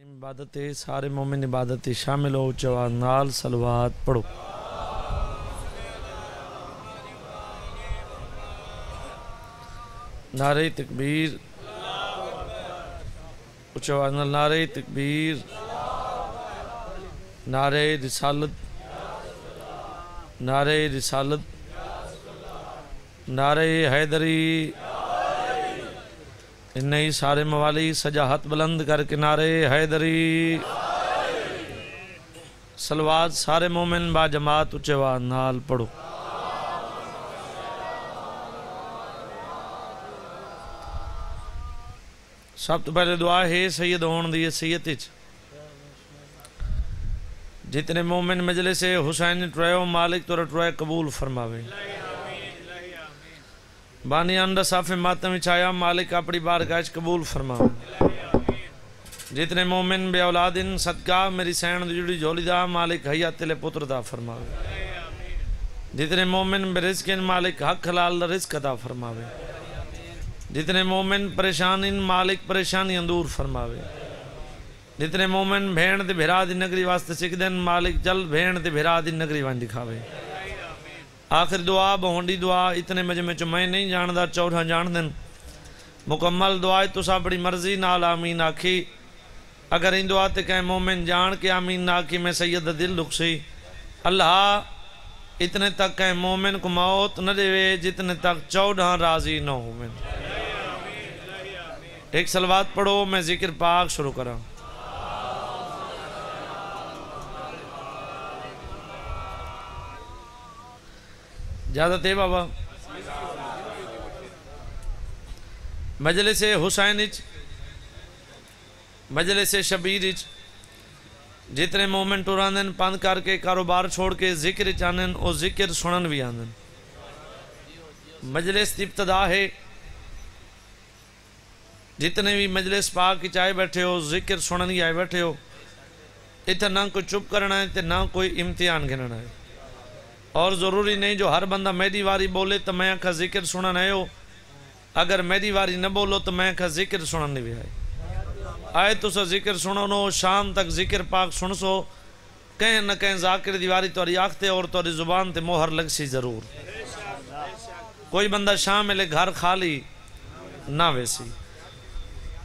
عبادت سارے مومن عبادت شامل ہو، جوان، نال، سلوات، پڑھو۔ نعرہ تکبیر۔ اچوان نعرہ تکبیر۔ نعرہ رسالت۔ نعرہ رسالت۔ نعرہ حیدری۔ انہی سارے موالی سجا ہاتھ بلند کر کے نعرے حیدری سلوات سارے مومن با جماعت اچوان نال پڑھو سب تو پہلے دعا ہے سید ہون دی سید اچ جتنے مومن مجلس حسین ٹرائیو مالک تو ٹرائے قبول فرماوے بانی اندر صاف ماتم چایا مالک اپنی بارگاہ قبول فرماوے جتنے مومن بے اولادن صدقہ میری سین جڑی جولی دا مالک حیات تلے پتر دا فرماوے جتنے مومن بے رزقن مالک حق حلال رزق دا فرماوے جتنے مومن پریشان ان مالک پریشانی اندور فرماوے جتنے مومن بھین دے بھیرا دی نگری واسطے سکھ دن مالک جل بھین دے بھیرا دی نگری وان دکھاوے آخر دعا بہنڈی دعا، اتنے مجمع چو میں نہیں جاندہ چوڑھا جان دن مکمل دعا تو سا بڑی مرضی نال آمین آکھی۔ اگر ان دعا تے کہیں مومن جان کے آمین آکھی، میں سید دل لکسی اللہ، اتنے تک کہیں مومن کو موت نہ دے جتنے تک چوڑھا راضی نہ ہوئے ایک سلوات پڑھو، میں ذکر پاک شروع کرا جادت ہے بابا۔ مجلس حسین مجلس شبیر جتنے مومنٹ اراندن پند کر کے کاروبار چھوڑ کے ذکر چانن اور ذکر سنن بھی آندن۔ مجلس ابتدا ہے۔ جتنے بھی مجلس پاک چائے بیٹھے ہو، ذکر سنن ہی آئے بیٹھے ہو۔ اتنا نہ کوئی چپ کرنا ہے نہ کوئی امتحان گھننا ہے۔ اور ضروری نہیں جو ہر بندہ میری واری بولے تو میں کا ذکر سنن ہے اگر میری واری نہ بولو تو میں کا ذکر سنن نہیں بھی آئے۔ آئے تو سا ذکر سننو، شام تک ذکر پاک سن سو۔ کہیں نہ کہیں ذاکر دیواری تو آختے اور تو زبان تے موہر لگ سی ضرور۔ کوئی بندہ شام ملے گھر خالی نہ ویسی۔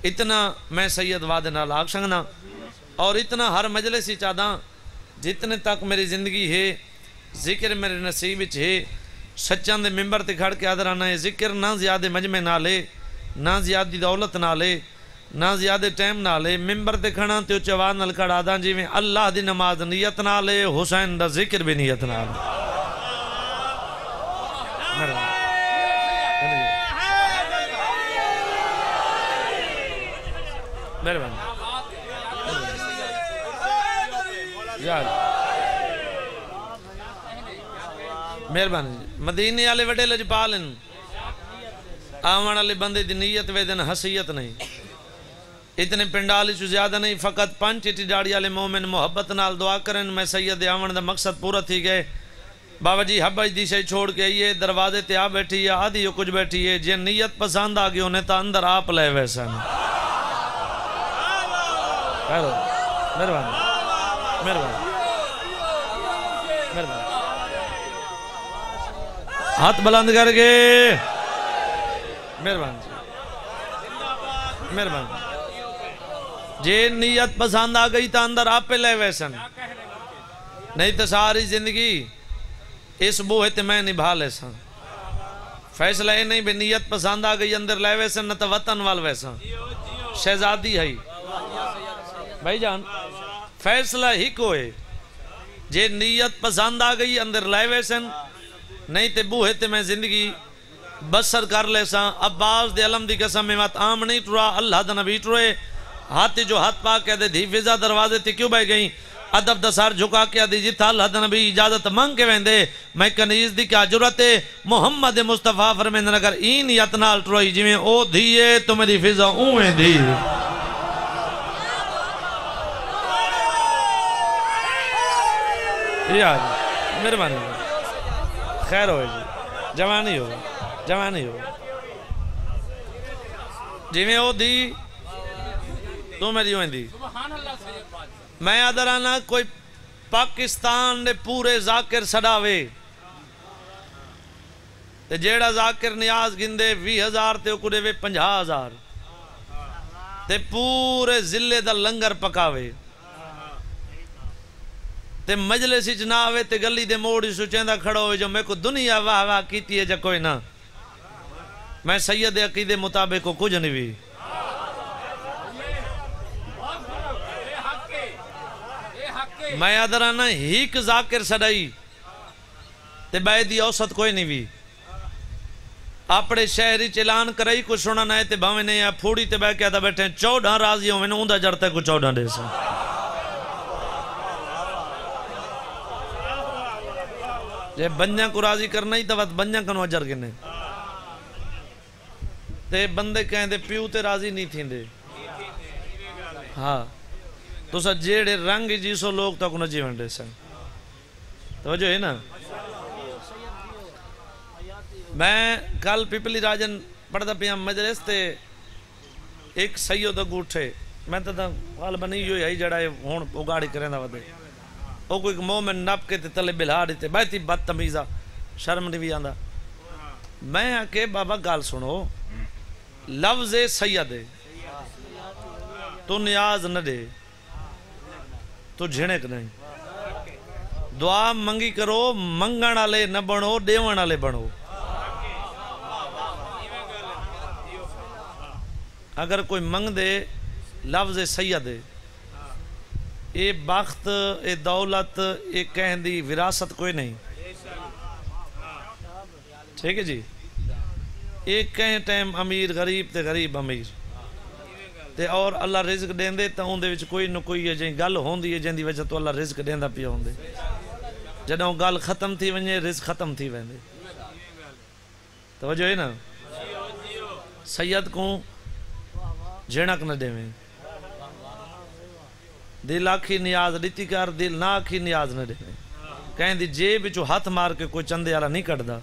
اتنا میں سید وعد نال آگ سنگنا اور اتنا ہر مجلس ہی چاہتا جتنے تک میری زندگی ہے ذکر میرے نصیب ہے۔ سچان دے ممبر تے کھڑ کے آدھرانا ہے۔ ذکر نہ زیادہ مجمع نہ لے، نہ زیادہ دولت نہ لے، نہ زیادہ ٹائم نہ لے۔ ممبر تے کھڑا تے چوان نل کھڑا دا جی میں اللہ دی نماز نیت نہ لے حسین دا ذکر بھی نیت نہ لے مہربانی۔ مہربانی مدینے والے وڈے لجپال ہیں۔ آوان والے بندے دی نیت ویدن حسیت نہیں۔ اتنے پنڈالی چو زیادہ نہیں، فقط پانچ اٹی ڈاڑی والے مومن محبت نال دعا کرن۔ میں سید آون دا مقصد پورا تھی گئے۔ بابا جی حبج جی دی سے چھوڑ کے یہ دروازے تے آ بیٹھی ہے، آدھی یہ کچھ بیٹھی ہے۔ جن نیت پسند آگی انہیں تا اندر آپ لے ویسا نہیں مہربانی۔ مہربانی۔ مہربانی۔ ہاتھ بلند کر کے۔ مہربانی جی۔ مہربانی جے نیت پسند آ گئی تا اندر آپ پہ لے ویسن نہیں تو ساری زندگی اس بوہے تے میں نبھا لے سن۔ فیصلہ یہ نہیں بھی نیت پسند آ گئی، اندر لے ویسن نہ تو وطن وال ویسن شہزادی ہے۔ بھائی جان، فیصلہ ہی کوئے جے نیت پسند آ گئی، اندر لے ویسن نہیں تے بوہے تے میں زندگی بسر کر لے سا عباس دے علم دی قسم میں مات عام نہیں ٹرا۔ اللہ دا نبی ٹروے ہاتھی جو ہاتھ پاک کہہ دے دھی فضا دروازے تے کیوں بے گئیں؟ ادب دسار جھکا کے دی جتا اللہ دا نبی اجازت مانگ کے ویندے۔ میں کنیز دی کیا جرت محمد مصطفیٰ فرمیندن اگر این یتنال ٹروئی جی میں او دھیے تو میری فضا اویں دھی یہ آج۔ مہربانی۔ خیر ہوئے جی۔ جوانی ہو جوانی ہو۔ جی میں او دی تو میری ہوئیں دی۔ میں ادھر آنا، کوئی پاکستان نے پورے ذاکر سڑاوے تے جیڑا ذاکر نیاز گندے، وی ہزار تے اکڑے وے پنجھا ہزار۔ تے پورے ضلع دا لنگر پکاوے۔ تے مجلس اچ نہ آوے تے گلی دے موڑ سوچیندا کھڑا ہوئے جو میں کو دنیا واہ واہ کیتی ہے جا کوئی نہ میں سید عقیدے مطابق کو کچھ نہیں بھی میں ادھر آنا ہیک ذاکر سڑائی تے بے دی اوسط کوئی نہیں بھی اپنے شہری چلان کرائی کو سنا نہ تے بھاویں نہیں ہے پھوڑی تے بے کیا تھا بیٹھے چوڑا راضی ہوں میں نے اوندہ جڑتا ہے کو چوڑا دے سا جے بنجاں کو راضی کرنا ہی تو وقت بنجاں کنو اجر گنے۔ تے بندے کہیں دے پیو تے راضی نہیں تھیں دے۔ ہاں۔ تو سا جیڑے رنگ جیسو لوگ تک نہ جیون دے سن۔ توجہ ہے نا؟ میں کل پیپلی راجن پڑھتا پیا مجلس تے ایک سیو دا گوٹھے۔ میں تو تا حال بنی ہوئی ہے جڑا ہے، ہون اگاڑی کریں دا ودے او کوئی مومن نپ کے تے تلے بلھا دیتے بہتی بدتمیزا شرم نہیں بھی آندا۔ میں آ کے بابا گال سنو۔ لفظ سید تو نیاز نہ دے۔ تو جھڑک نہیں۔ دعا منگی کرو، منگن والے نہ بنو، دیون والے بنو۔ اگر کوئی منگ دے، لفظ سید اے جی ایک کہیں ٹائم امیر غریب تے غریب امیر تے اور اللہ رزق دین دے تا ہوں دے وچ کوئی نو کوئی ہے جائیں گل ہوں دی ہے جائیں دی وجہ تو اللہ رزق دین دا پیا ہوں دے جدوں گل ختم تھی ونجے رزق ختم تھی ویندے توجہ ہے نا سید کو جھڑک نہ دے میں دل آکھی نیاز دیتی کر دل نہ آکھی نیاز نہ دے میں کہیں دی جیب چو ہاتھ مار کے کوئی چندے والا نہیں کٹ دا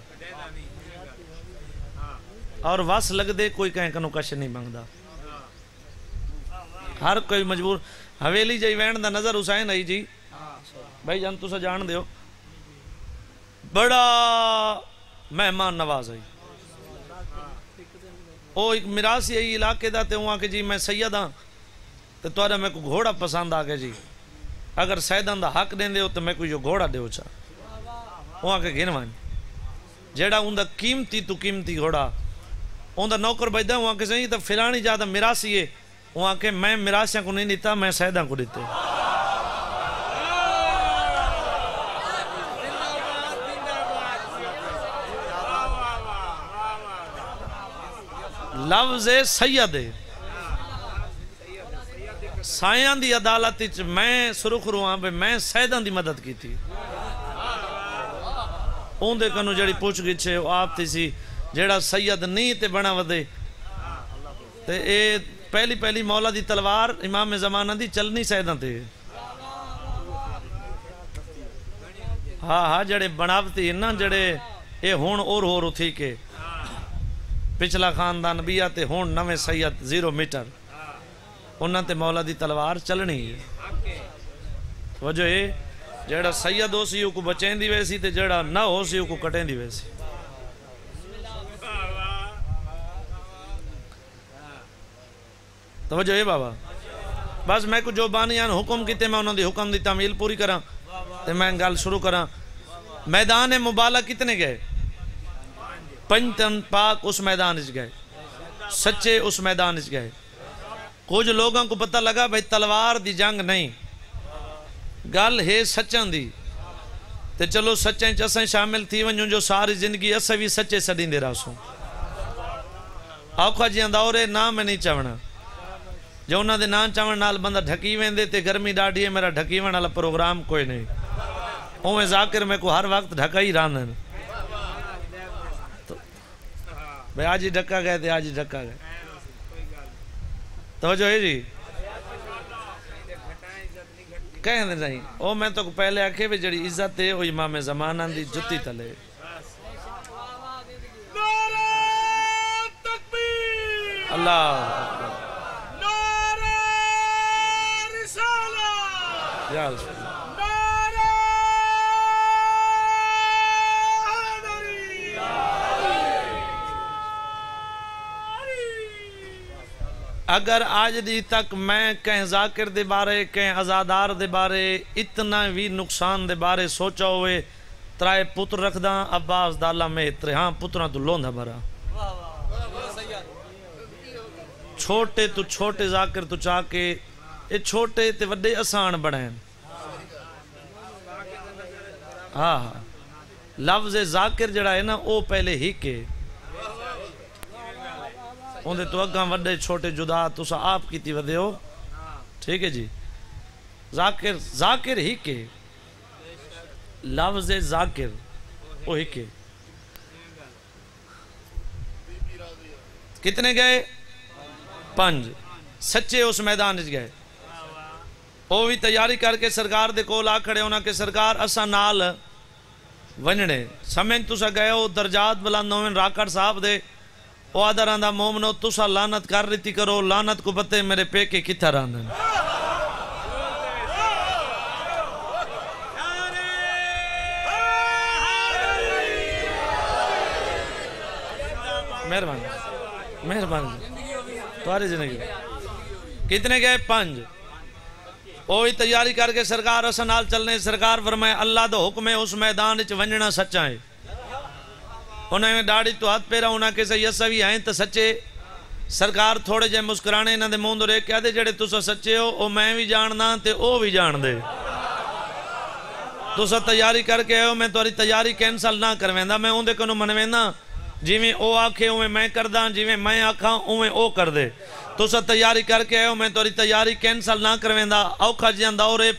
اور وس لگ دے کوئی کہیں کنو کش نہیں منگدا ہر کوئی مجبور حویلی جائی وین دا نظر حسین آئی جی بھائی جان تو سا جان دیو بڑا مہمان نواز آئی او ایک مراسی آئی علاقے دا تے وہاں کہ جی میں سید ہاں تے میں کو گھوڑا پسند آگے جی۔ اگر سیدان دا حق دیں دے ہو تو میں کو یہ گھوڑا دے ہو چا وہاں کے گھنوان جیڑا ان دا قیمتی تو قیمتی گھوڑا۔ ان دا نوکر بیدہ وہاں کے سہیں تو فلانی جادہ مراسی ہے۔ وہاں کے میں مراسیاں کو نہیں دیتا، میں سیدان کو دیتے لفظ سید دی عدالت وچ میں سرخ رواں بے میں سیدان دی مدد کی تھی اون دے کنو جڑی پوچھ گئی چھے وہ آپ تھی سی جڑا سید نہیں تے بنا ودے تے اے پہلی پہلی مولا دی تلوار امام زمانہ دی چلنی سیدان تے ہاں ہاں جڑے بناوتی نا جڑے اے ہون اور ہور تھی کے پچھلا خاندان بیا تے ہون نویں سید زیرو میٹر انہاں تے مولا دی تلوار چلنی ہے وجہ اے جڑا سید ہو سی کو بچین دی ویسی تے جڑا نہ ہو سی کو کٹین دی ویسی توجہ اے بابا بس میں کو جو بانیان حکم کیتے میں انہوں دی حکم دی تعمیل پوری کراں تے میں گل شروع کراں میدان مبالہ کتنے گئے پنجتن پاک اس میدان اس گئے سچے اس میدان اس گئے کچھ لوگوں کو پتہ لگا بھئی تلوار دی جنگ نہیں۔ گل ہے سچن دی۔ تے چلو سچیں چسیں شامل تھی ونجوں جو ساری زندگی اسے بھی سچے سڑیں دے رہا سوں آخوا جی اندورے نام میں نہیں چاونا۔ جو انہاں دے نام چاون نال بندہ ڈھکی وین دے تے گرمی ڈاڑی ہے میرا ڈھکی وین والا پروگرام کوئی نہیں۔ اویں ذاکر میں کو ہر وقت ڈھکا ہی راندن بھئی آج ہی ڈھکا گئے تھے آج ہی ڈھکا گئے۔ توجہ ہے جی۔ کہیں دے نہیں۔ او میں تو پہلے آکھے بھی جڑی عزت ہے وہ امام زمانہ دی جتی تلے۔ اللہ۔ یا رسول اگر آج دی تک میں کہیں ذاکر دے بارے، کہیں ازادار دے بارے، اتنا بھی نقصان دے بارے سوچا ہوئے، ترائے پتر رکھ دا عباس دالا میں اترے۔ ہاں پترہ تو لوندہ بھرا۔ چھوٹے تو چھوٹے ذاکر تو چاہ کے یہ چھوٹے تے وڈے آسان بڑھیں ہاں ہاں۔ لفظ ذاکر جڑا ہے نا، او پہلے ہی کے۔ اندھے تو اگاں وڈے چھوٹے جدا تسا آپ کی تی ودے ہو ٹھیک ہے جی ذاکر ذاکر ہی کے لفظ ذاکر وہ ہی کے کتنے گئے پنج سچے اس میدان جی گئے وہ بھی تیاری کر کے سرکار دے کول آ کھڑے ہونا کہ سرکار اسا نال ونجنے سمیں تسا گئے ہو درجات بلند ہوئن راکڑ صاحب دے او آدھر آندھا مومنو تسا لانت کر رہی کرو لانت کو بتے میرے پے کے کتھا راندن مہربان مہربان تمہاری زندگی۔ کتنے گئے؟ پانچ۔ وہی تیاری کر کے سرکار اسنال چلنے، سرکار فرمائے، اللہ دو حکم ہے، اس میدان وچ ونجنا سچا ہے۔ انہیں ڈاڑی تو ہاتھ پیرا انہیں کہ سہی سوی آئیں تو سچے سرکار تھوڑے جے مسکرانے انہیں دے موندو رے کیا دے جڑے تسا سچے ہو او میں بھی جاننا تے او بھی جان دے تسا تیاری کر کے ہو میں تواری تیاری کینسل نہ کرویندا میں اون دے کنو منویندا جویں او آکھے اویں میں کردا جویں میں آکھاں اویں او کر دے تسا تیاری کر کے ہو میں تواری تیاری کینسل نہ کرویندا اوکھا جیاں دورے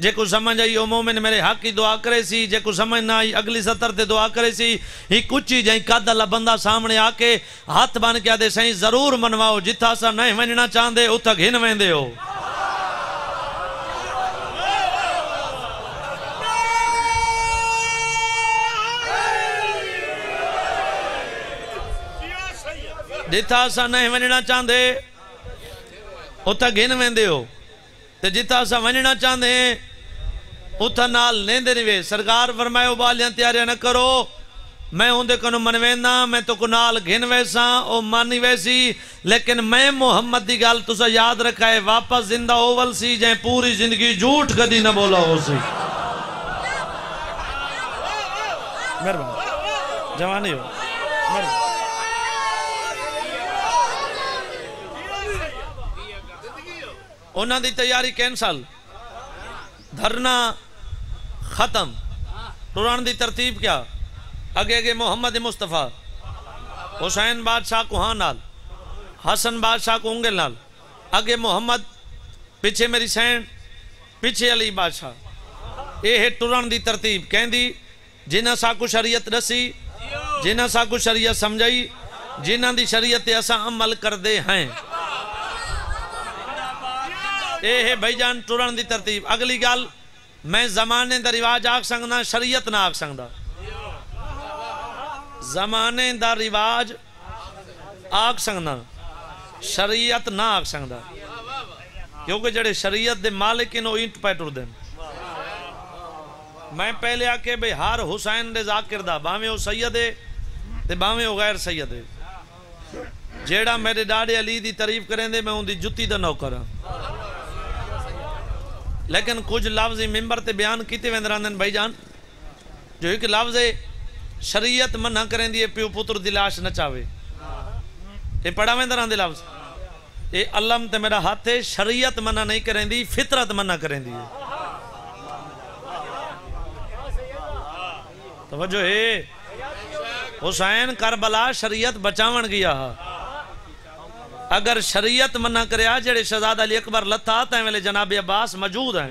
جے کو سمجھ آئی او مومن میرے حق کی دعا کرے سی جے کو سمجھ نہ آئی اگلی سطر تے دعا کرے سی ہی کچھ ہی جائیں قد اللہ بندہ سامنے آکے ہاتھ بان کیا دے سائیں ضرور منواؤ، جتھا سا نہیں ونجنا چاندے، اتھا گھن ویندے ہو۔ جتھا سا نہیں ونجنا چاندے، اتھا گھن ویندے ہو۔ تے جتھا سا ونجنا چاندے اتھا نال نیندے نہیں سرکار فرمائے ابالیاں تیاریاں نہ کرو۔ میں ہوں دے کنو منوینا میں تو کنال گھن ویسا او مانی ویسی۔ لیکن میں محمد دی گال تو سا یاد رکھا ہے واپس زندہ اوول سی جائیں پوری زندگی جھوٹ کدی نہ بولا ہو سی۔ مہربان جوانی ہو۔ مہربان انہاں دی تیاری کینسل دھرنا ختم۔ قرآن دی ترتیب کیا؟ اگے اگے محمد مصطفیٰ، حسین بادشاہ کو ہاں نال؟ حسن بادشاہ کو انگل نال۔ اگے محمد، پیچھے میری سین، پیچھے علی بادشاہ۔ یہ ہے ٹران دی ترتیب۔ کہیں دی جنہ سا کو شریعت رسی جنہ سا کو شریعت سمجھائی، جنہ دی شریعت ایسا عمل کر دے ہیں۔ اے ہے بھائی جان ٹران دی ترتیب۔ اگلی گال میں زمانے دا رواج آگ سنگنا شریعت نہ آگ سنگنا زمانے دا رواج آگ سنگنا شریعت نہ آگ سنگنا کیونکہ جڑے شریعت دے مالک انہوں اینٹ پہ ٹر دیں میں پہلے آکے بھئی ہار حسین دے ذاکر دا باہمیں ہو سید ہے تے باہمیں ہو غیر سید ہے جیڑا میرے ڈاڑے علی دی تعریف کریں دے میں ان دی جتی دا نوکر ہوں لیکن کچھ لفظ ممبر تے بیان کیتے ویندراندن بھائی جان، جو ایک لفظ شریعت منع کریں دیئے پیو پتر دلاش نچاوے یہ پڑھا ویندران دے لفظ؟ یہ علم تے میرا ہاتھ ہے، شریعت منع نہیں کریں دی فطرت منع کریں دی توجہ ہے۔ حسین، کربلا، شریعت بچاون گیا۔ ہاں اگر شریعت منع کرے، آ جڑے شہزاد علی اکبر لتا آتا ویلے جناب عباس موجود ہیں۔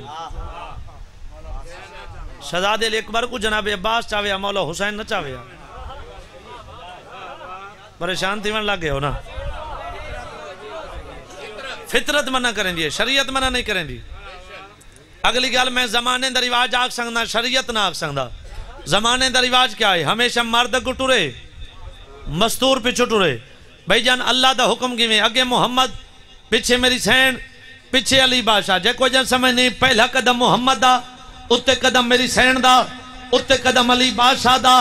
شہزاد علی اکبر کو جناب عباس چاہویا مولا حسین نہ چاہویا پریشان تھی من لگ گئے ہو نا۔ فطرت منع کریں دیئے شریعت منع نہیں کریں دی۔ اگلی گال میں زمانے دا رواج آگ سنگنا شریعت نہ آگ سنگنا زمانے دا رواج کیا ہے؟ ہمیشہ مرد کو ٹورے مستور پہ چھٹورے بھائی جان، اللہ دا حکم کی میں اگے محمد پچھے میری سین پچھے علی بادشاہ۔ جے کو جن سمجھ نہیں، پہلا قدم محمد دا، اتے قدم میری سین دا، اتے قدم علی بادشاہ دا۔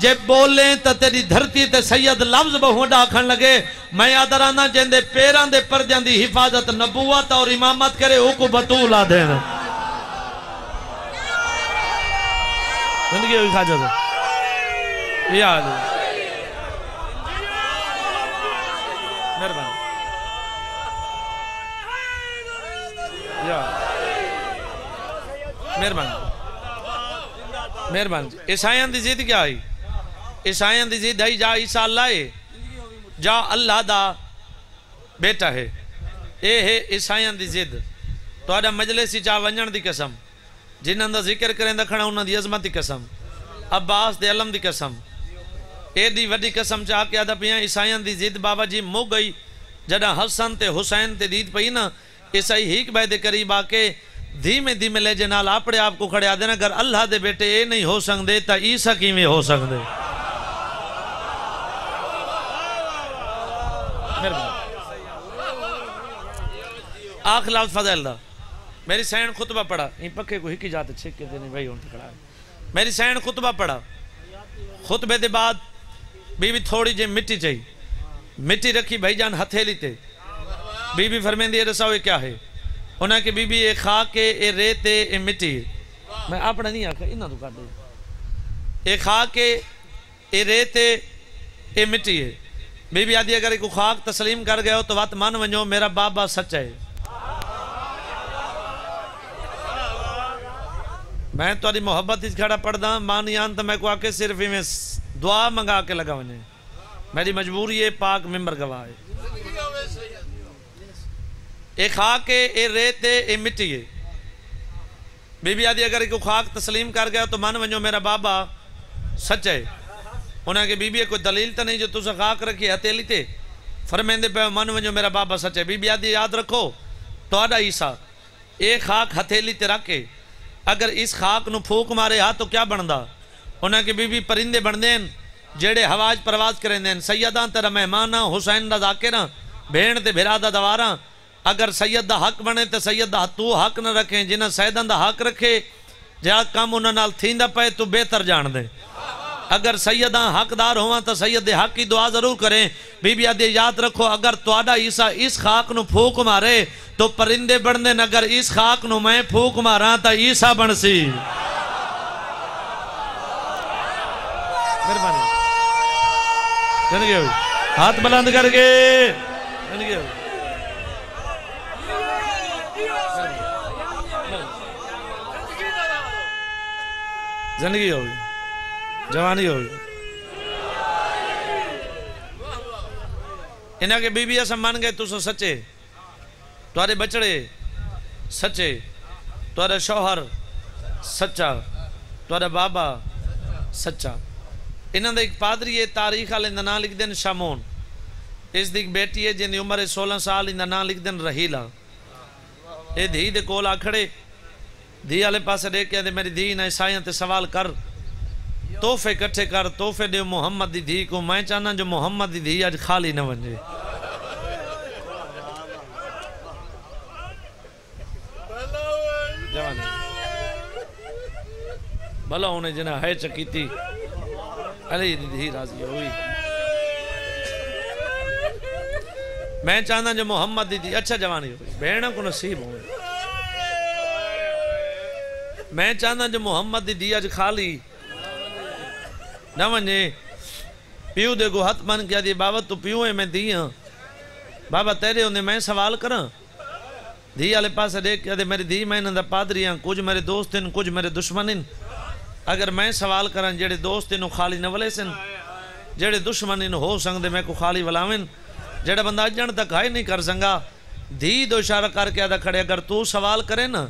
جے بولیں تا تیری دھرتی تے سید لفظ بہوڈا آکھن لگے۔ میں آدرانہ جن دے پیران دے پر جن دی حفاظت نبوت اور امامت کرے اوکو بطولہ دینا زندگی ہوئی خواجہ دا یہ آدھے مہربان یا مہربان مہربان عیسائیاں دی ضد کیا آئی عیسائیاں دی ضد آئی جا عیسیٰ اللہ ہے جا اللہ دا بیٹا ہے اے ہے عیسائیاں دی ضد تہاڈا مجلس چا ونجن دی قسم جنہاں دا ذکر کریں دا کھڑا انہاں دی عظمت دی قسم عباس دے علم دی قسم ایڈی وڈی قسم چا کے ادا پیاں عیسائیاں دی ضد بابا جی مو گئی جڑا حسن تے حسین تے دید پئی نا عیسائی ہیک بہ قریب آ دھیمے دھیمے لے جے نال آپ کو کھڑے آ دینا اگر اللہ دے بیٹے اے نہیں ہو سکدے تا عیسیٰ کیویں ہو سکدے آخ لال فضل دا میری سین خطبہ پڑھا این پکے کو ہکی جاتے چھک کے دینے بھائی ہون تکڑا میری سین خطبہ پڑھا خطبے دے بعد بیوی تھوڑی جی مٹی چاہی مٹی رکھی بھائی جان ہتھیلی تے بیوی فرمیندی ہے رساؤ یہ کیا ہے انہاں کہ بیوی یہ خاک ہے یہ ریت ہے یہ مٹی ہے میں اپنا نہیں آکھا انہاں تو کٹ یہ خاک ہے یہ ریت مٹی ہے بیوی آدھی اگر ایک خاک تسلیم کر گئے ہو تو وات مان ونجو میرا بابا سچ ہے میں تاری محبت ہی کھڑا پڑھ دا مانیان تو میں کو آکے صرف ہی میں دعا منگا کے لگا ونے میری مجبوری ہے، پاک ممبر گواہ اے خاک ہے اے ریت اے مٹی ہے۔ بی بی آدھی اگر کو خاک تسلیم کر گیا تو من ونجو میرا بابا سچ ہے۔ انہیں کہ بی بی کوئی دلیل تو نہیں جو تسا خاک رکھی ہے ہتیلی تے۔ فرمیندے پہ من ونجو میرا بابا سچ ہے۔ بی بی آدھی یاد رکھو تو آڈا عیسیٰ اے خاک ہتھیلی تے رکھے اگر اس خاک نو پھوک مارے ہاں تو کیا بندہ انہاں کی بیوی پرندے بن دین، جیڑے ہواج پرواز کریں دین۔ سیداں تیرا مہماناں حسین دا ذاکراں بھین تے بھرا دا دواراں اگر سید دا حق بنے تے سید دا تو حق نہ رکھیں جنہاں سیداں دا حق رکھے، جا کم انہاں نال تھیندا پئے، تو بہتر جان دے۔ اگر سیداں حقدار ہوا تو سید دے حق کی دعا ضرور کریں۔ بی بی آدھے یاد رکھو، اگر تواڈا عیسیٰ اس خاک نو پھوک مارے، تو پرندے بڑھ دین۔ اگر اس خاک نو میں پھوک ماراں، تا عیسیٰ بن سی۔ مہربانی ہاتھ بلند کر کے زندگی ہوگی جوانی ہوگی انہاں کے بیبی ایسا مان گئے تسو سچے تارے بچڑے سچے تارا شوہر سچا تارا بابا سچا انہوں نے ایک پادری ہے تاریخ والے نام لکھ دین شامون اس دی بیٹی ہے جن دی عمر ہے سولہ سال انہوں لکھ دین رہیلا اے دھی دے کول آکھڑے دھی والے پاسے دے کے میری دھی نہ عیسائیاں تے سوال کر تحفے کٹھے کر تحفے دے محمد دی دھی کو میں چاہنا جو محمد دی دھی اج خالی نہ ونجے بھلا انہیں جنہیں ہے چکیتی علی ہی راضی ہوئی۔ میں چاہتا جو محمد دی اچھا جوانی ہوئی۔ بہنوں کو نصیب ہوئی میں چاہتا جو محمد دی دی اج خالی۔ نہ ونجے۔ پیو دے کو ہتھ من کیا دی بابا تو پیو ہے میں دی ہاں۔ بابا تیرے ہونے میں سوال کرا دی آلے پاس دیکھ کیا دے میری دی میں نہ پادری ہاں۔ کچھ میرے دوست ہیں کچھ میرے دشمن ہیں اگر میں سوال کرن جڑے دوست انہوں خالی نہ سن، جڑے دشمن انہوں ہو سکتے میں کو خالی ولاون جڑا بندہ اجن تک ہائی نہیں کر سنگا، دھی دو اشارہ کر کے ادا کھڑے، اگر تو سوال کرے نا،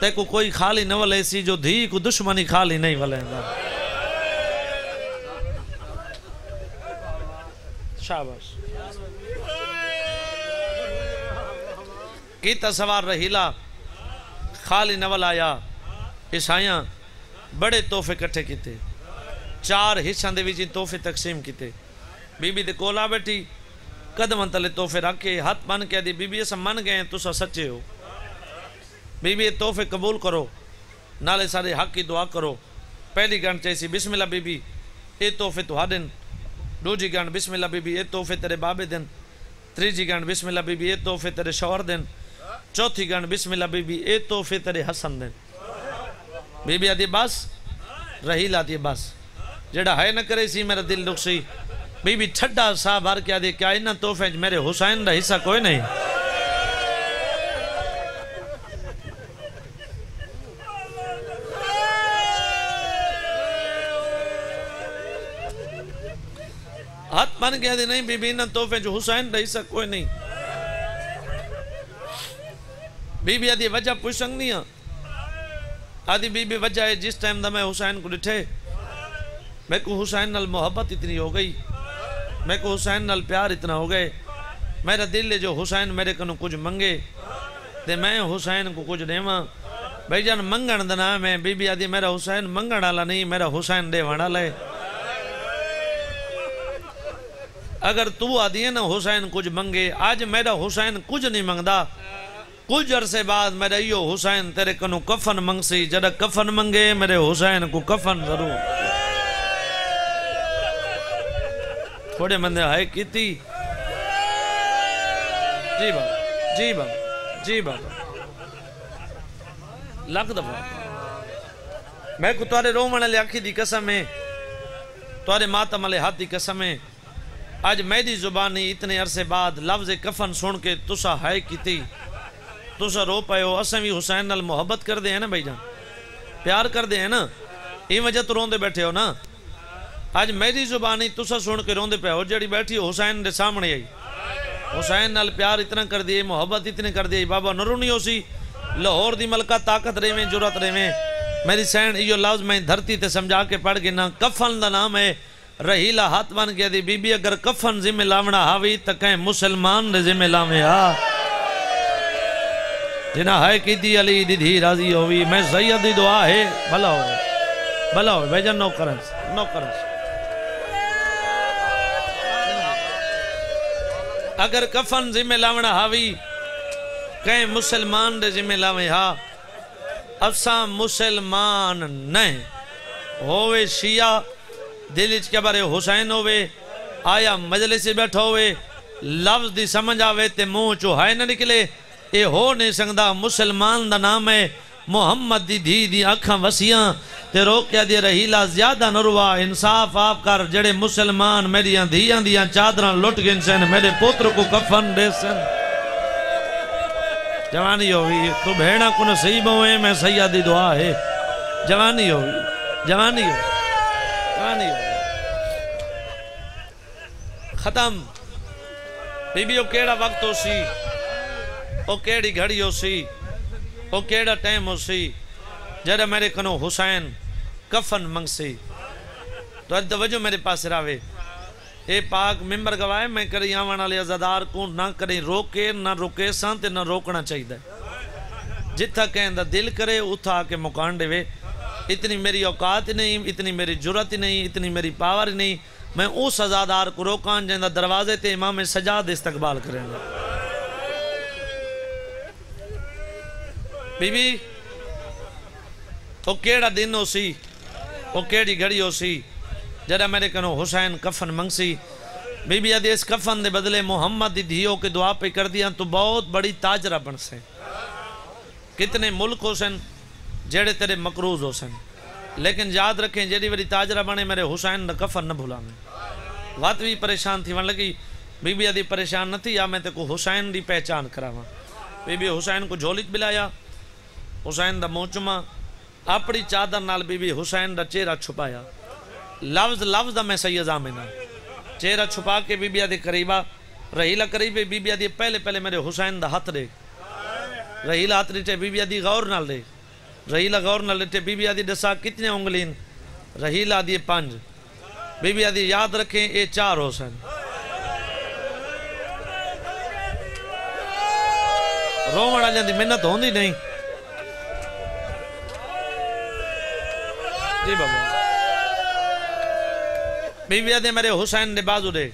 تے کو کوئی خالی نہ سی، جو دھی کو دشمنی خالی نہیں ولے۔ گا شاباش۔ کیتا سوار رہیلا، خالی نہ ولایا، عیسائیاں بڑے تحفے کٹھے کیتے۔ چار حصہ کے بچ تحفے تقسیم کیتے۔ بی بی دے کول آ بیٹھی۔ قدم تلے تحفے رکھ کے ہاتھ بن کے دی بی بی اسا من گئے ہیں تسا سچے ہو۔ بی بی تحفے قبول کرو۔ نالے سارے حق کی دعا کرو۔ پہلی گن چیسی بسم اللہ بی بی اے تحفے تو دن دوجی گن بسم اللہ بی بی اے تحفے تیرے بابے دن تریجی گن بسم اللہ بی بی اے تحفے تیرے شوہر دن چوتھی گن بسم اللہ بی بی اے تحفے تیرے حسن دن بی بی آدھی بس، رہی لاتی بس۔ جڑا ہے نہ کرے سی، میرا دل دکھ سی۔ بی بی چھڑا سا بھر کیا دے کیا انہ تحفے میرے حسین دا حصہ کوئی نہیں۔ ہاتھ بن گیا دے نہیں بی بی انہ تحفے جو حسین دا حصہ کوئی نہیں۔ بی بی آدھی وجہ پوچھنگ نہیں ہاں آدھی بی بی وجہ ہے جس ٹائم دا میں حسین کو ڈٹھے۔ میں کو حسین نال محبت اتنی ہو گئی۔ میں کو حسین نال پیار اتنا ہو گئے۔ میرا دل جو حسین میرے کنو کچھ منگے۔ تے میں حسین کو کچھ دیواں۔ بھائی جان، منگن دا نام ہے۔ بی بی آدھی، میرا حسین منگن والا نہیں، میرا حسین دے والا ہے۔ اگر تو آدھی ہے نا، حسین کچھ منگے۔ آج میرا حسین کچھ نہیں منگدا کچھ عرصے بعد میرا یہ حسین تیرے کنو کفن منگ سی جڑا کفن منگے، میرے حسین کو کفن ضرور۔ تھوڑے مندے آئے کیتی جی بابا جی بابا جی بابا۔ لکھ دفعہ۔ میں کو توارے رومن علی آنکھی دی قسم ہے۔ توارے ماتم علی ہاتھ دی قسم ہے۔ آج میری زبانی اتنے عرصے بعد لفظ کفن سن کے تسا ہے کیتی تسا رو پائے ہو اسیں بھی حسین نال محبت کر دے ہیں نا بھائی جان۔ پیار کر دے ہیں نا۔ یہ وجہ تو روندے بیٹھے ہو نا۔ آج میری زبانی تسا سن کے روندے پہ ہو جڑی بیٹھی ہو، حسین دے سامنے آئی۔ حسین نال پیار اتنا کر دیئے محبت اتنے کر دیئے بابا نرونی ہو سی لاہور دی ملکہ طاقت رہے میں جرات رہے میں میری سین یہ لفظ میں دھرتی تے سمجھا کے پڑھ گئے نا کفن دا نام ہے۔ رہیلا ہاتھ بن گیا دی، بی بی اگر کفن ذمہ لاونا ہاوی تا مسلمان دے ذمہ لاوے ہاں جنا ہے کی دی علی، دی دھی راضی ہوئی، میں سید دی دعا ہے، بھلا ہوئے بھلا ہوئے بھیجا نو کرنس نو کرنس اگر کفن ذمہ لاونا ہاوی، کہیں مسلمان دے ذمہ لاوے ہاں افساں مسلمان نہیں ہوئے شیعہ دلچ کے بارے حسین ہوئے آیا مجلس سے بیٹھا ہوئے لفظ دی سمجھ آوے تے منہ چو ہائے نہ نکلے۔ اے ہو نہیں سکتا مسلمان دا نام ہے محمد دی دھی دی اکھاں وسیاں تے روکیا دی رہیلا زیادہ نروا انصاف آپ کر جڑے مسلمان میریاں دھیاں دیاں چادران لٹ گن سن میرے پوتر کو کفن دے سن جوانی ہوئی تو بھیڑا کو نصیب ہوئے میں سیدی دعا ہے جوانی ہوئی جوانی ہوئی جوانی ہوئی ختم بی بی او کیڑا وقت ہو سی او کیڑی گھڑی ہو سی او کیڑا ٹائم ہو سی جڑا میرے کنو حسین کفن منگ سی تو اج توجہ میرے پاس راوے اے پاک ممبر گوائے میں کری آوان والے ازادار کو نہ کریں روکے نہ روکے سانتے نہ روکنا چاہیے دے جتھا کہیں دا دل کرے اتھا آکے مکان دے وے اتنی میری اوقات نہیں اتنی میری جرت نہیں اتنی میری پاور نہیں میں اس ازادار کو روکان جائیں دا دروازے تے امام سجاد استقبال کریں گا بی بی او کیڑا دن ہو سی او کیڑی گھڑی ہو سی جڑا میرے کنو حسین کفن منگ سی بی بی آدھی اس کفن دے بدلے محمد دی دھیوں کے دعا پہ کر دیا تو بہت بڑی تاجرہ بن سے کتنے ملک ہو سن جڑے تیرے مقروض ہو سن لیکن یاد رکھیں جیڑی بڑی تاجرہ بنے میرے حسین دا کفن نہ بھولا میں وات بھی پریشان تھی ون لگی بی بی آدھی پریشان نہ تھی یا میں تے کو حسین دی پہچان کراواں بی بی حسین کو جھولک بلایا حسین دا موچما اپنی چادر نال بی بی حسین دا چہرہ چھپایا۔ لفظ لفظ دا میں سید آمینہ۔ چہرہ چھپا کے بی بی آدھی قریبا رہیلہ قریبے بی بی آدھی پہلے پہلے میرے حسین دا ہاتھ دے۔ رہیلہ ہاتھ دیتے بی بی آدھی غور نال دے۔ رہیلہ غور نال دیتے بی بی آدھی دسا کتنے انگلین۔ رہیلہ آدھی پانچ۔ بی بی آدھی یاد رکھیں، اے چار حسین۔ رومن آجان دی منت ہوندی نہیں۔ جی بابا بی بی آدھے میرے حسین دے بازو دے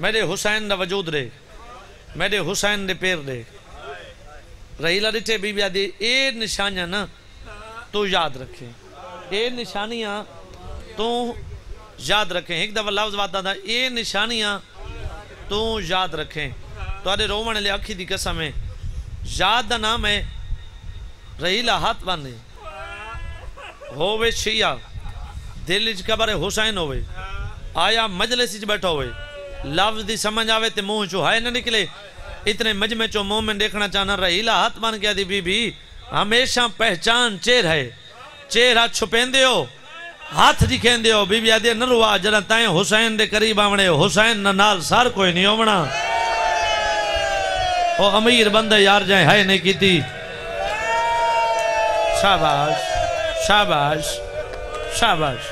میرے حسین دا وجود دے میرے حسین دے پیر دے رہیلا ڈٹھے بی بی آدھی اے نشانیاں نا تو یاد رکھے اے نشانیاں تو یاد رکھیں ایک دفعہ لفظ واتا تھا اے نشانیاں تو یاد رکھیں تو آدھے رومن لے اکھی دی قسم ہے یاد دا نام ہے رہیلا ہاتھ باندھے ہووے شیعہ، دل اچ قبر حسین ہووے، آیا مجلس اچ بیٹھا ہوئے لفظ دی سمجھ آوے تے منہ چو ہائے نہ نکلے۔ اتنے مجمع چو مومن دیکھنا چاہنا رہی رہیلا ہاتھ بان کیا دی بی بی ہمیشہ پہچان چیر ہے۔ چہرہ چھپین دے ہو، ہاتھ دکھین دے ہو بی بی آدھے نروا جرہ تائیں حسین دے قریب آمنے حسین نہ نال سار کوئی نہیں ہومنا او امیر بندے یار جائیں، ہائے نہیں کی تھی شاباش۔ شاباش شاباش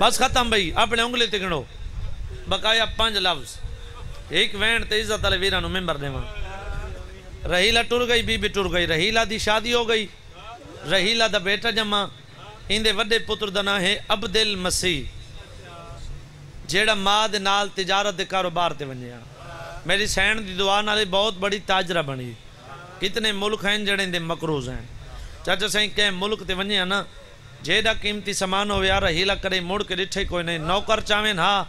بس ختم بھئی اپنے انگلی تکڑو بقایا پانچ لفظ ایک وین تے عزت علی ویرانو ممبر دے ماں رہیلہ ٹر گئی بی بی ٹر گئی رہیلہ دی شادی ہو گئی رہیلہ دا بیٹا جمع اندے وڈے پتر دنا ہے عبد المسیح جیڑا ماں دے نال تجارت دے کاروبار تے ونجیا میری سین دی دعا نالے بہت بڑی تاجرہ بنی۔ کتنے ملک ہیں جڑے دے مکروز ہیں۔ چاچا سائیں کہ ملک تے ونجیا نا جیڑا قیمتی سامان ہو یار ہیلا کرے، مڑ کے ڈٹھے کوئی نہیں۔ نوکر چاویں ہاں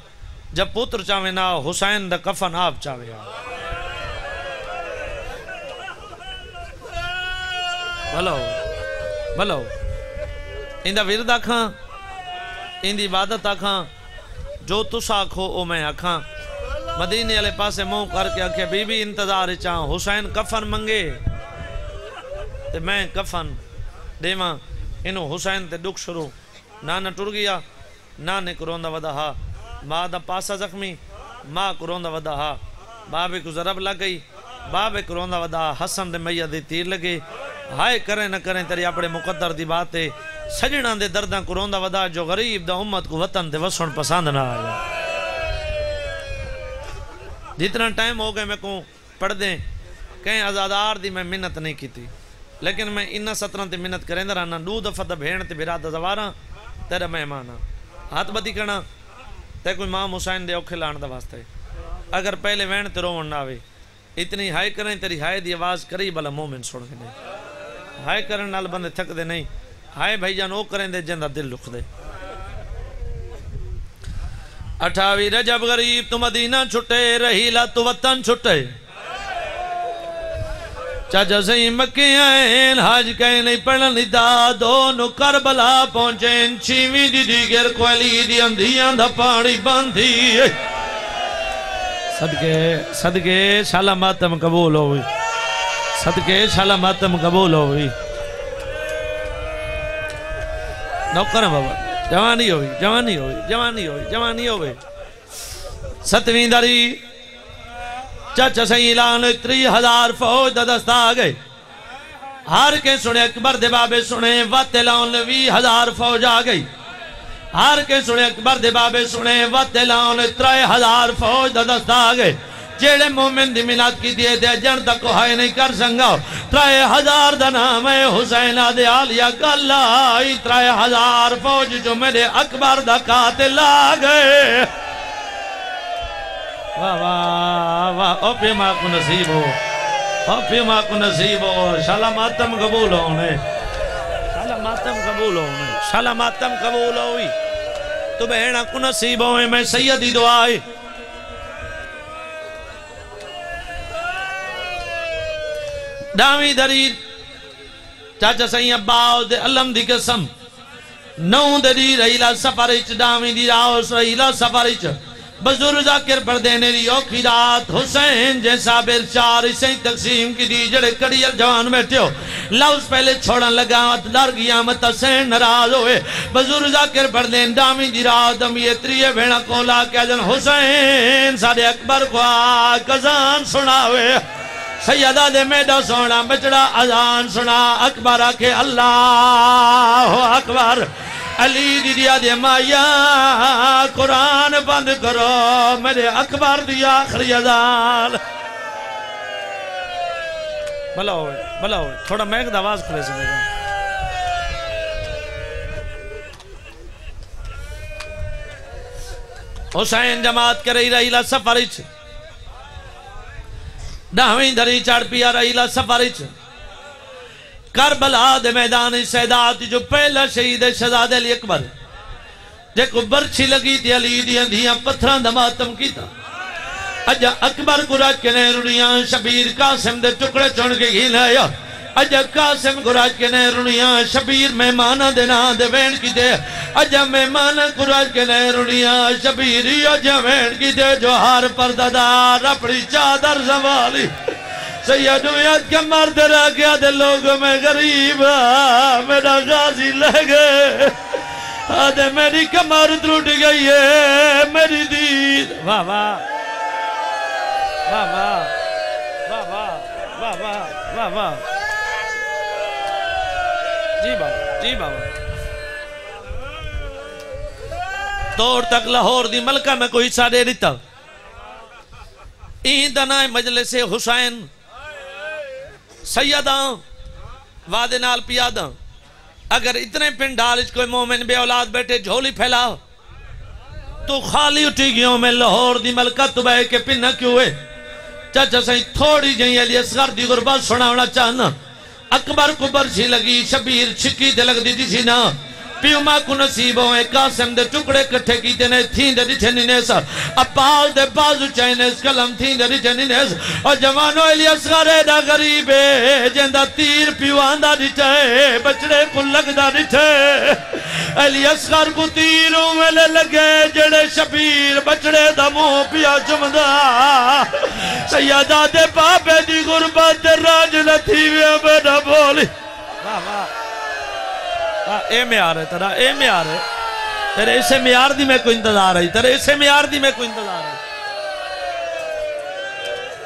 جب پتر چاویں نا، حسین دا کفن آپ چاویں ہاں بھلو۔ بھلو اندہ ورد آکھاں اندی عبادت آکھاں، جو تس آکھو، او میں آکھاں۔ مدینے علیہ پاسے منہ کر کے آکھے بی بی انتظار چاہوں حسین کفن منگے۔ تے میں کفن دیواں۔ انہوں حسین تے دکھ شروع۔ نانا ٹر گیا نانے کروندہ ودا ہا۔ ماں دا پاسا زخمی، ماں کروندہ ودا ہا۔ بابے کو ضرب لگ گئی۔ بابے کروندہ ودا ہا۔ حسن دے میہ دے تیر لگے۔ ہائے کریں نہ کریں تیری اپنے مقدر دی باتیں سجنان دے درداں کروندہ ودا جو غریب دا امت کو وطن دے وسن پسند نہ آیا۔ جتنا ٹائم ہو گئے میں کو پڑھ دیں کہیں ازادار دی میں منت نہیں کی تھی لیکن میں انہ سترہ تے منت کریں در آنا دو دفعہ دا بھین تے برادہ زوارا تیرا مہمانا ہاتھ بدی کرنا تے کوئی ماں حسین دے اوکھے لان دا واسطے۔ اگر پہلے وین تے روون نہ آوے، اتنی ہائے کریں، تیری ہائے دی آواز کری بلا مومن سن کے نہیں ہائے کرن نال بندے تھک دے نہیں۔ ہائے بھائی جان، او کریں دے جندہ دل لکھ دے۔ اٹھاوی رجب غریب تو مدینہ چھٹے، رہیلا تو وطن چھٹے۔ چاچا سہی مکی آئین حاج کہیں نہیں پڑھن دا دونو کربلا پہنچیں چیوی دی دیگر کوئلی دی اندھیاں دا پاڑی باندھی۔ صدقے صدقے شالا ماتم قبول ہوئی۔ صدقے شالا ماتم قبول ہوئی۔ نوکر بابا۔ جوانی ہوئی جوانی ہوئی جوانی ہوئی جوانی ہوئی ستویں داری چاچا سہی اعلان تری ہزار فوج دا دستا آگئے ہر کے سنے اکبر دے بابے سنے وات اعلان وی ہزار فوج آگئی ہر کے سنے اکبر دے بابے سنے وات اعلان تری ہزار فوج دا دستا آگئے جیڑے مومن دی منات کی دیئے دے جن تک کو ہائے نہیں کر سنگا۔ ترائے ہزار دا نام ہے حسین آدھے آلیا کاللہ آئی ترائے ہزار فوج جو میرے اکبر دا قاتل آگئے واہ واہ واہ، او پی ماں کو نصیب ہو۔ او پی ماں کو نصیب ہو۔ شالا ماتم قبول ہونے۔ شالا ماتم قبول ہونے۔ شالا ماتم قبول ہوئی۔ تو بہنہ کو نصیب ہوئے، میں سیدی دعائی ڈامی دری چاچا سہی اباؤ دے علم دی قسم. نو دری رہیلا سفرچ ڈامی دی راؤس رہیلا سفرچ بزرگ ذاکر پر دینے دی اوکھی رات، حسین جیسا بیر چار اسے تقسیم کی دی، جڑے کڑیل جوان بیٹھے ہو. لفظ پہلے چھوڑن لگا ڈر گیا مت حسین ناراض ہوئے. بزرگ ذاکر پر دین ڈامی دی رات، ہم یہ بھیڑا کولا کیا جن حسین سارے اکبر کو آکزان سناوے. سیدہ دے میڈا سونا بچڑا ازان سنا، اکبر آکے اللہ اکبر۔ علی دی دیا دے مایا، قرآن بند کرو، میرے اکبر دی آخری ازان بھلا ہوئے بھلا ہوئے، تھوڑا میک دا آواز کھلے سنے گا حسین جماعت کرے رہیلا سفرچ ڈاویں دری چڑھ پیا رہیلا سفرچ کربلا دے میدان سیدات جو پہلا شہید شہزاد علی اکبر۔ جے کو برچی لگی تھی علی دیاں دیاں پتھران دماتم کی تا اجا اکبر کو راج کے نیرونیاں شبیر قاسم دے ٹکڑے چون کے گھیل آیا اجا قاسم کو راج کے نیرونیاں شبیر مہمانہ دے نا دے وین کی دے۔ اجا مہمانہ کو راج کے نیرونیاں شبیر اجا وین کی دے۔ جو ہار پر دادار اپنی چادر زوالی سید امیت کے مرد رہ گیا دے لوگوں میں غریب، میرا غازی لے گئے۔ آدھے میری کمر تروٹ گئی ہے، میری دید۔ واہ۔ واہ واہ۔ واہ واہ۔ واہ واہ۔ واہ واہ۔ جی بابا جی بابا۔ توڑ تک لاہور دی ملکہ میں کوئی حصہ دے دیتا این دنائے مجلس حسین۔ سیداں، وعدے نال پیاداں۔ اگر اتنے پن ڈالج کوئی مومن بے اولاد بیٹھے جھولی پھیلا، تو خالی اٹھی گیوں میں لاہور دی ملکہ تو بے کے پنہ کیوں ہوئے؟ چاچا سائیں تھوڑی جائیں علی اصغر دی غربت سنا ہونا چاہنا۔ اکبر کو برچی لگی، شبیر چھکی دے لگ دی سی نا۔ پیو ماں کو نصیب ہوئے، قاسم دے ٹکڑے کٹھے کیتے نے تھین دے ڈٹھے نہیں نیسا اپال دے بازو چاہے نیس کلم تھین دے ڈٹھے نہیں نیسا اور جوانو علی اصغر ایڈا غریب ہے جندہ تیر پیو آندہ ڈٹھے بچڑے کو لگ دا ڈٹھے علی اصغر کو تیروں میں لے لگے، جڑے شبیر بچڑے دا مو پیا چمدہ سیادہ دے پاپے دی غربت، راج لتھی وے بیٹا واہ واہ اے میار ہے ترہ اے میار ہے تیرے اسے میار دی میں کوئی انتظار ہے تیرے اسے میار دی میں کوئی انتظار ہے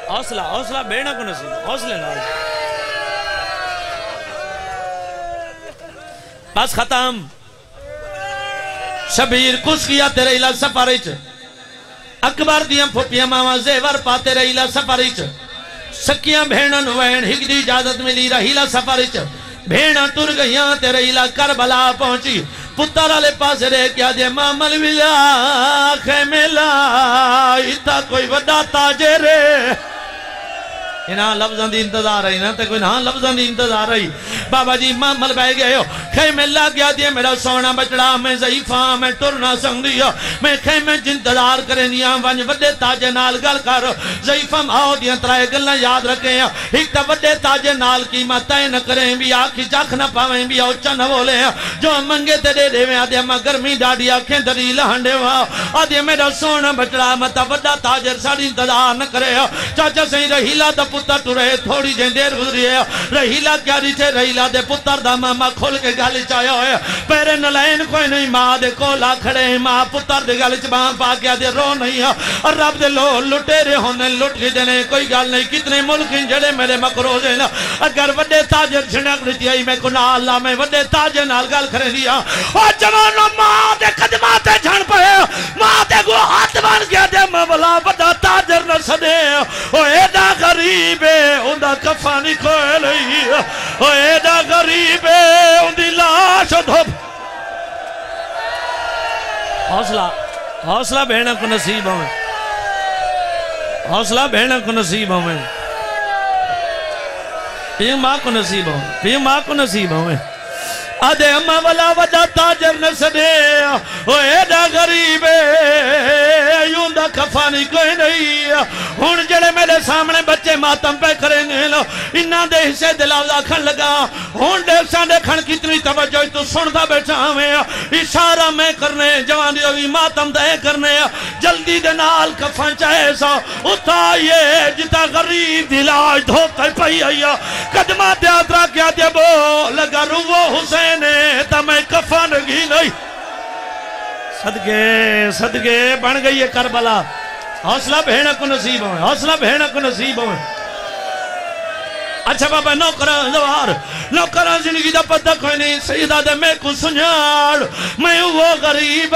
حوصلہ حوصلہ بیڑنا کو نصیب حوصلے نہ بس ختم شبیر کس کیا تیرے علاج سفارچ اکبر دیاں پھوپیاں ماما زیور پا تیرے علاج سفارچ سکیاں بھینن وین ہک دی اجازت ملی رہیلا سفارچ بھیڑا تر گئیاں، تیرے علا کربلا پہنچی۔ پتر آلے پاس رہ کیا جے مامل ملویا خیمے لائی، تا کوئی وڈا تاجے رے انہاں لفظاں دی انتظار رہی نا تے کوئی نہاں لفظاں دی انتظار رہی بابا جی مامل بے گئے ہو خیمے لا گیا دیا میرا سونا بچڑا میں ضعیفہ میں ٹرنا سنگ دیا میں خیمے جنتظار کریں دیا ونج وڈے تاجے نال گل کر ضعیفہ ماؤ دیا ترائے گلنا یاد رکھیں ایک تا وڈے تاجے نال کی ماتائیں نہ کریں بھی آکھی چاک نہ پاویں بھی اوچا نہ بولے جو منگے تے دے دے میں ماں گرمی ڈاڑی آکھیں دری لہنڈے وہاں آدھے میرا سونا بچڑا متا وڈا تاجر ساڑی انتظار نہ کرے چاچا سہی رہیلا دا پتر ٹورے تھوڑی جن دیر گزری ہے رہیلا کیا ریچے رہیلا دے پتر دا ماما کھول کے گالی چاہیا ہوئے پیرے نلائن کوئی نہیں ماں دے کولا کھڑے ماں پتر دے گالی چبان پا گیا دے رو نہیں ہے اور رب دے لو لٹے رہے ہونے لٹ کے دینے کوئی گال نہیں کتنے ملک ہیں جڑے میرے مکروز ہیں اگر وڈے تاجر چھنک لیتی آئی میں کنا اللہ میں وڈے تاجر نال گال کھڑے دیا اور جوانو ماں دے قدماتے جھن پہے ماں دے گو ہاتھ بان گیا جم والا بڑا تاجر نہ سدے او ایڈا غریب ہے اوندا کفن کوئی نہیں او ایڈا غریب ہے اوندی لاش دھپ حوصلہ حوصلہ بہنا کو نصیب ہوے حوصلہ بہنا کو نصیب ہوے پی ماں کو نصیب ہوے پی ماں کو نصیب ہوے آدھے اممہ والا وجہ تاجر نہ سدے۔ او ایڈا غریب یوں دا کفانی کوئی نہیں۔ ہون جڑے میرے سامنے بچے ماتم پہ کریں گے انہاں دے حصے دلاوزہ کھن لگا۔ ہون دے ساندے کھن کتنی توجہ تو سنتا بیٹھا ہمیں اشارہ میں کرنے جوانی روی ماتم دے کرنے جلدی دے نال کفن چاہے سا۔ اتائیے جتا غریب دلاج دھوتا پہی آیا قدمہ دیاترا کیا دے بو، لگا رو حسین۔ نے تمہیں کفن گی نہیں صدقے صدقے بن گئی ہے کربلا حوصلہ بہنہ کو نصیب ہوئے حوصلہ بہنہ کو نصیب ہوئے اچھا بابا نوکران دوار نوکران زندگی دا پتہ کوئی نہیں، سیدہ دے میں کو سنیار میں وہ غریب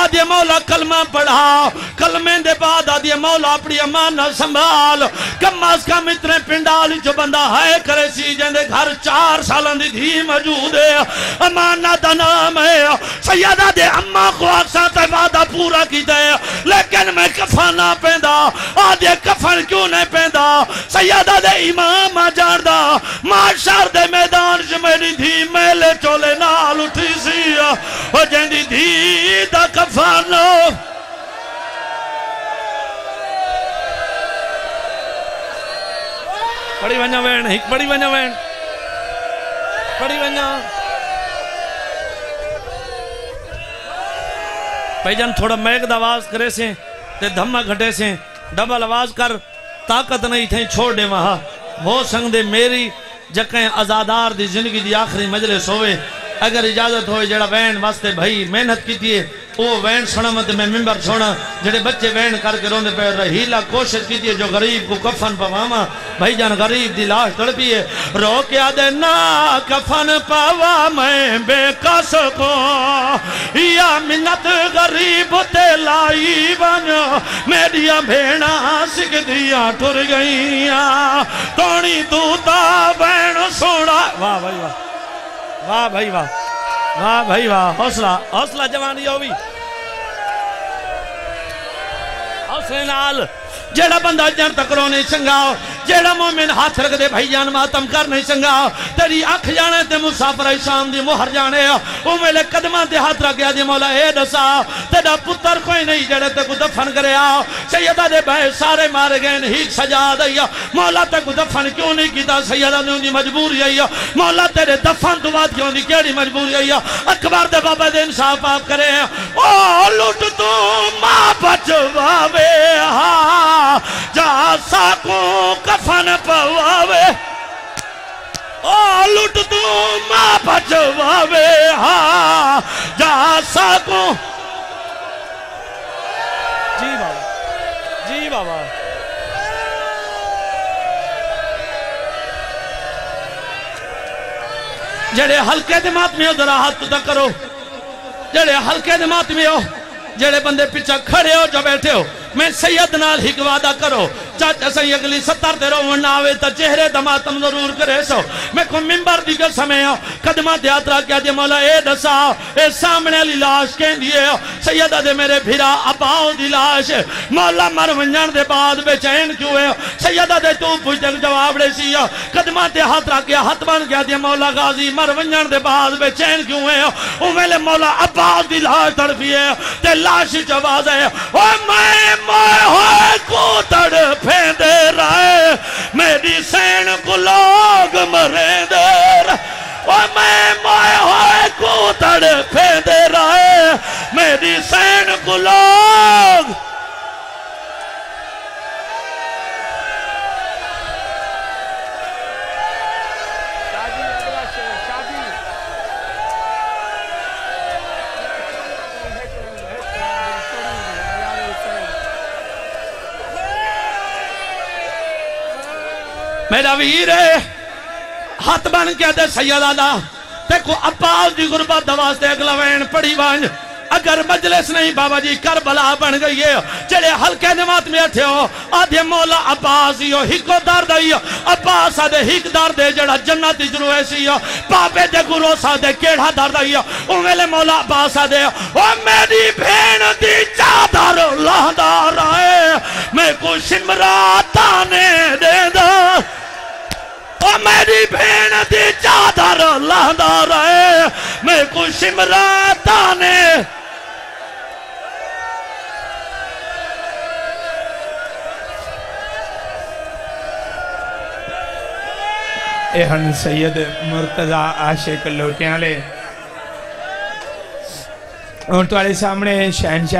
آدھے مولا کلمہ پڑھا۔ کلمہ دے بعد آدھے مولا اپنی امانہ سنبھال۔ کم از کم اتنے پنڈالی جو بندہ ہے کرے سی جندے گھر چار سالان دی دھی موجود ہے۔ امانہ دا نام ہے۔ سیدہ دے اممہ کو اکسا تے وعدہ پورا کی دے لیکن میں کفن نہ پیندا۔ آدھے کفن کیوں نہیں پیندا؟ سیدہ دے امام آ جان دا معاشر دے میدان چ میری دھی میلے چولے نال اٹھی سی۔ او جیندی دھی دا کفن۔ پڑی ونجا وین، ہک پڑی ونجا وین۔ پڑی ونجا۔ بھائی جان، تھوڑا میک دا آواز کرے سے تے دھما گھٹے سے ڈبل آواز کر، طاقت نہیں تھیں چھوڑ دے وہاں۔ ہو سنگ دے میری جکہیں ازادار دی زندگی دی آخری مجلس ہوئے، اگر اجازت ہوئے جڑا وین واسطے بھائی محنت کی تھی وہ وین سونا مت میں ممبر سونا، جڑے بچے وین کر کے روندے پہ رہیلا کوشش کی تھی جو غریب کو کفن پواما بھائی جان، غریب دی لاش تڑپی ہے۔ رو کیا دے، نا، کفن پوا میں، بے کس کو یا منت غریب تے لائی بن میڈیا بھینا سکھ دیا ٹر گئیاں۔ تونی دوتا بین سوڑا واہ بھائی واہ۔ واہ بھائی واہ۔ واہ بھائی واہ۔ حوصلہ حوصلہ جوانی ہوئی حوصلے نال جیڑا بندہ جن تک رونے چنگا جیڑا مومن ہاتھ رکھ دے بھائی جان ماتم کر نہیں چنگا تیری اکھ جانے تے مسافر شام دی مہر جانے او میلے قدمہ تے ہاتھ رکھ گیا دی مولا، اے دسا تیڑا پتر کوئی نہیں جڑے تے کو دفن کرے آ، سیدہ دے بھائی سارے مارے گئے ہیک سجا دیا مولا تے کو دفن کیوں نہیں کیتا؟ سیدہ نے انہی مجبوری آئی مولا تیرے دفن تو بات کیوں نہیں، کیڑی مجبوری آئی اکبر دے بابا دے انصاف آپ کرے او لٹ تو ماں بچواوے ہاں جا ساکوں کفن پواوے۔ لٹ تو ماں بچواوے۔ ہاں جا ساکوں جی بابا جی بابا۔ جڑے ہلکے دمات میں ہو، ذرا ہاتھ تو کرو۔ جڑے ہلکے دمات میں ہو، جڑے بندے پیچھا کھڑے ہو، جو بیٹھے ہو۔ میں سید نال ہی وعدہ کرو چاچا سی اگلی ستر دے رو نہ آوے تا چہرے دماتم ضرور کرے سو۔ میں کو ممبر دی گل ہو قدمہ دیاترا کیا دے مولا، اے دسا، اے سامنے علی لاش کہیں دیئے ہو سیدہ دے میرے بھیرا اباؤ دی لاش۔ مولا مر ونجن دے بعد بے چین کیوں ہے؟ سیدہ دے تو پوچھ دے جواب رہے سی ہاں۔ ہو قدمہ دیاترا کیا حت بان کیا دے مولا غازی مر ونجن دے بعد بے چین کیوں ہے؟ او میلے مولا اباؤ دی لاش تڑپی ہے، تے لاش جواز ہے۔ او میں میں ہوئے کو تڑ پھیندے رائے میری سین کو لوگ مرے دے رائے او میں میں ہوئے کو تڑ پھیندے رائے میری سین کو لوگ میرا ویر ہے۔ ہاتھ بن کے دے سیدہ دا۔ تے کو اپاس دی غربت دواز دے اگلا وین پڑی وانج۔ اگر مجلس نہیں بابا جی کربلا بن گئی ہے۔ چلے ہلکے نمات میں اٹھے ہو، آدھے مولا عباس ہی ہو، ہکو دار دائی ہو۔ عباس آدھے ہک دار دے، جڑا جنتی جنو ایسی ہو۔ پاپے دے گروہ سا دے کیڑا دار دائی ہو۔ او مولا عباس آدھے او میری بھین دی چادر لہدار آئے۔ میں کو شمراتانے دے دا۔ او میری بھین دی چادر لہدار آئے میں کو شمراتانے اے ہن سید مرتضی عاشق لوٹیاں لے۔ اور تمہارے سامنے شہنشاہ